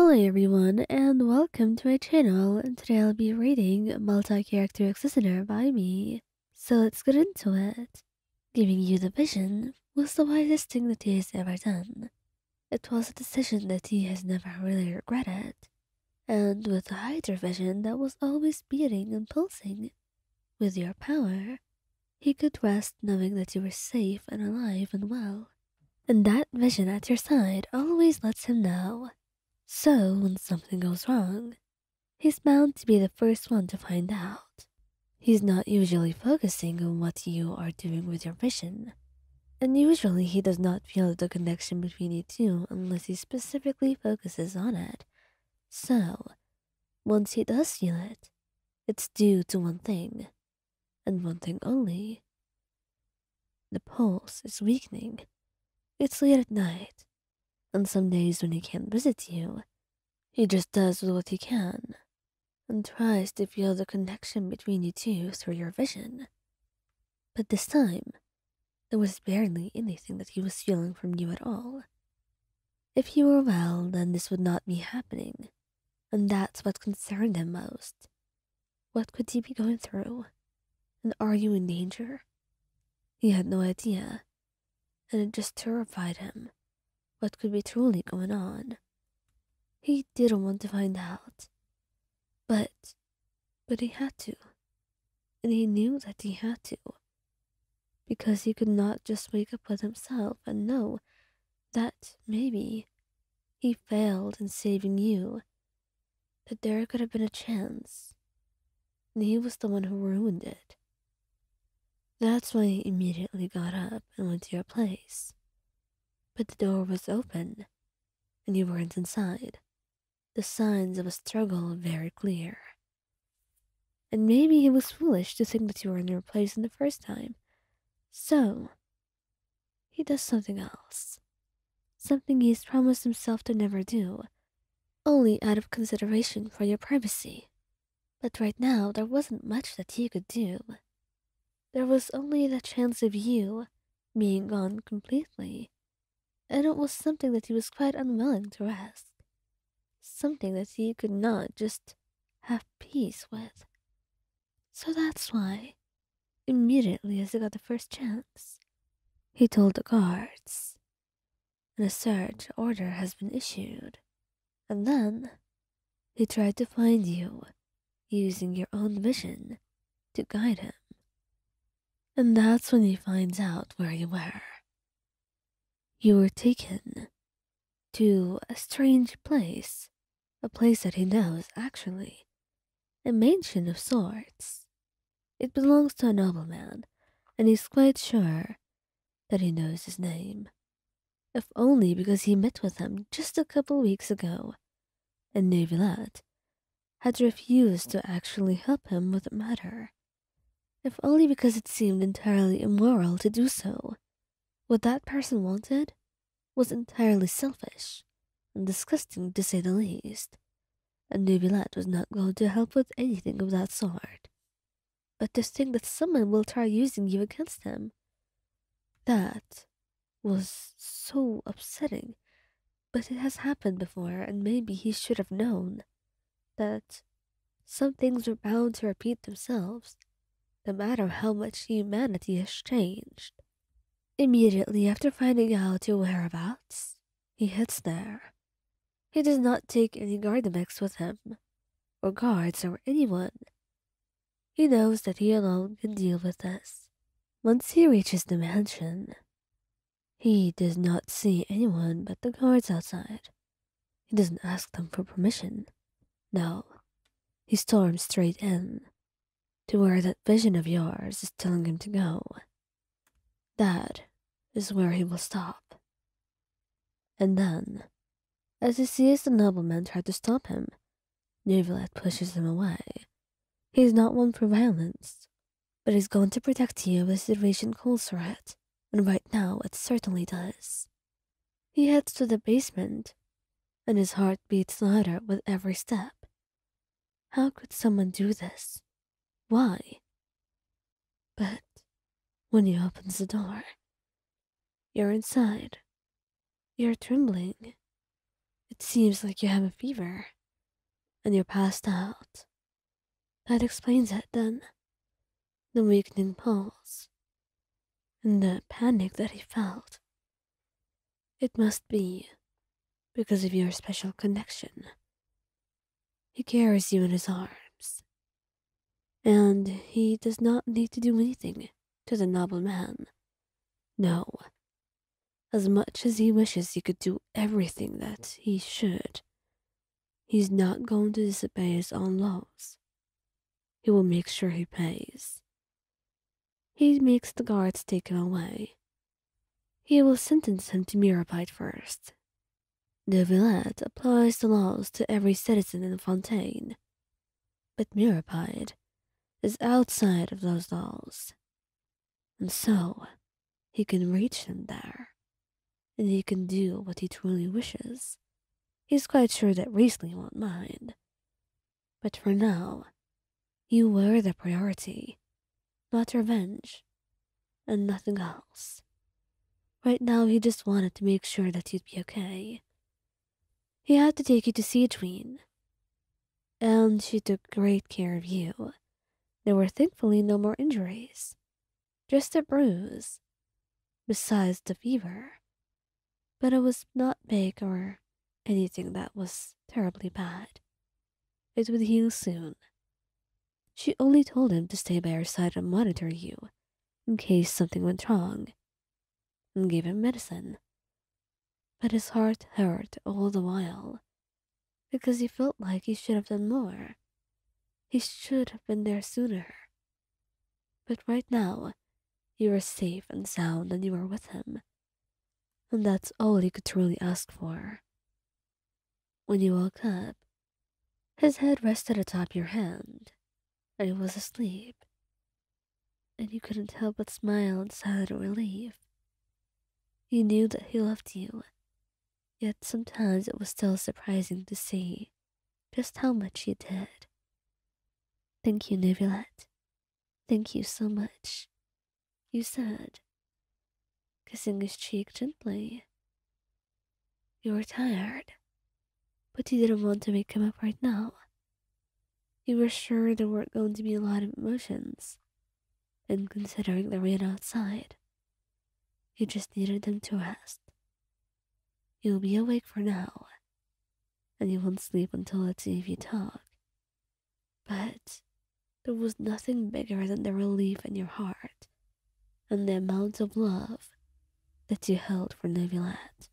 Hello everyone and welcome to my channel and today I'll be reading Multi-Character Executioner by me. So let's get into it. Giving you the vision was the wisest thing that he has ever done. It was a decision that he has never really regretted. And with the Hydro vision that was always beating and pulsing, with your power, he could rest knowing that you were safe and alive and well. And that vision at your side always lets him know so, when something goes wrong, he's bound to be the first one to find out. He's not usually focusing on what you are doing with your vision, and usually he does not feel the connection between you two unless he specifically focuses on it. So, once he does feel it, it's due to one thing, and one thing only. The pulse is weakening. It's late at night, and some days when he can't visit you, he just does what he can and tries to feel the connection between you two through your vision. But this time, there was barely anything that he was feeling from you at all. If you were well, then this would not be happening, and that's what concerned him most. What could he be going through? And are you in danger? He had no idea, and it just terrified him what could be truly going on. He didn't want to find out. But, but he had to. And he knew that he had to. Because he could not just wake up with himself and know that maybe he failed in saving you. That there could have been a chance. And he was the one who ruined it. That's why he immediately got up and went to your place but the door was open, and you weren't inside. The signs of a struggle very clear. And maybe he was foolish to think that you were in your place in the first time. So, he does something else. Something he's promised himself to never do, only out of consideration for your privacy. But right now, there wasn't much that he could do. There was only the chance of you being gone completely and it was something that he was quite unwilling to ask. Something that he could not just have peace with. So that's why, immediately as he got the first chance, he told the guards, and a search order has been issued. And then he tried to find you using your own vision to guide him. And that's when he finds out where you were. You were taken to a strange place, a place that he knows, actually, a mansion of sorts. It belongs to a nobleman, and he's quite sure that he knows his name, if only because he met with him just a couple weeks ago, and Neuvillette had refused to actually help him with the matter, if only because it seemed entirely immoral to do so. What that person wanted was entirely selfish and disgusting to say the least, and Neuvillette was not going to help with anything of that sort. But to think that someone will try using you against him, that was so upsetting. But it has happened before, and maybe he should have known that some things are bound to repeat themselves, no matter how much humanity has changed. Immediately after finding out your whereabouts, he heads there. He does not take any Gardemeks with him, or guards or anyone. He knows that he alone can deal with this. Once he reaches the mansion, he does not see anyone but the guards outside. He doesn't ask them for permission. No, he storms straight in to where that vision of yours is telling him to go. That is where he will stop. And then, as he sees the nobleman try to stop him, Neuvillette pushes him away. He is not one for violence, but he's going to protect you as the situation calls for it, and right now it certainly does. He heads to the basement, and his heart beats louder with every step. How could someone do this? Why? But when he opens the door, you're inside. You're trembling. It seems like you have a fever and you're passed out. That explains it then. The weakening pulse and the panic that he felt. It must be because of your special connection. He carries you in his arms, and he does not need to do anything to the noble man. No. As much as he wishes he could do everything that he should, he's not going to disobey his own laws. He will make sure he pays. He makes the guards take him away. He will sentence him to Meropide first. Neuvillette applies the laws to every citizen in Fontaine, but Meropide is outside of those laws. And so, he can reach them there, and he can do what he truly wishes. He's quite sure that Wriothesley won't mind. But for now, you were the priority, not revenge, and nothing else. Right now, he just wanted to make sure that you'd be okay. He had to take you to see Edwin, and she took great care of you. There were thankfully no more injuries, just a bruise, besides the fever. But it was not big or anything that was terribly bad. It would heal soon. She only told him to stay by her side and monitor you in case something went wrong, and gave him medicine. But his heart hurt all the while because he felt like he should have done more. He should have been there sooner. But right now, you are safe and sound and you are with him. And that's all he could truly ask for. When you woke up, his head rested atop your hand, and he was asleep. And you couldn't help but smile in silent relief. You knew that he loved you, yet sometimes it was still surprising to see just how much he did. Thank you, Neuvillette. Thank you so much you said, kissing his cheek gently. You were tired, but you didn't want to wake him up right now. You were sure there weren't going to be a lot of emotions, and considering the rain outside, you just needed them to rest. You'll be awake for now, and you won't sleep until it's if you talk. But there was nothing bigger than the relief in your heart and the amount of love that you held for Neuvillette.